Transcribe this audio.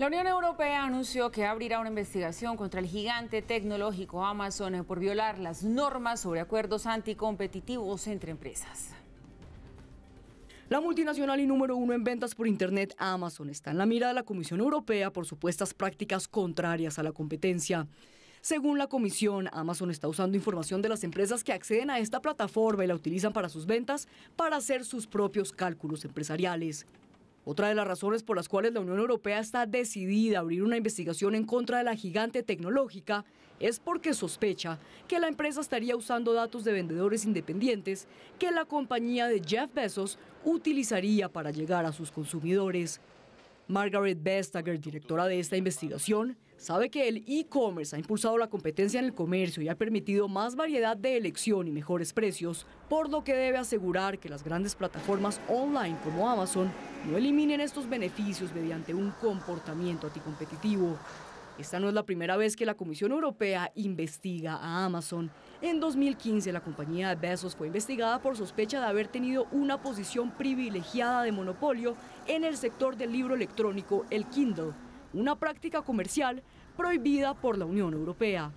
La Unión Europea anunció que abrirá una investigación contra el gigante tecnológico Amazon por violar las normas sobre acuerdos anticompetitivos entre empresas. La multinacional y número uno en ventas por Internet, Amazon, está en la mira de la Comisión Europea por supuestas prácticas contrarias a la competencia. Según la comisión, Amazon está usando información de las empresas que acceden a esta plataforma y la utilizan para sus ventas para hacer sus propios cálculos empresariales. Otra de las razones por las cuales la Unión Europea está decidida a abrir una investigación en contra de la gigante tecnológica es porque sospecha que la empresa estaría usando datos de vendedores independientes que la compañía de Jeff Bezos utilizaría para llegar a sus consumidores. Margaret Vestager, directora de esta investigación, sabe que el e-commerce ha impulsado la competencia en el comercio y ha permitido más variedad de elección y mejores precios, por lo que debe asegurar que las grandes plataformas online como Amazon no eliminen estos beneficios mediante un comportamiento anticompetitivo. Esta no es la primera vez que la Comisión Europea investiga a Amazon. En 2015, la compañía de Bezos fue investigada por sospecha de haber tenido una posición privilegiada de monopolio en el sector del libro electrónico, el Kindle, una práctica comercial prohibida por la Unión Europea.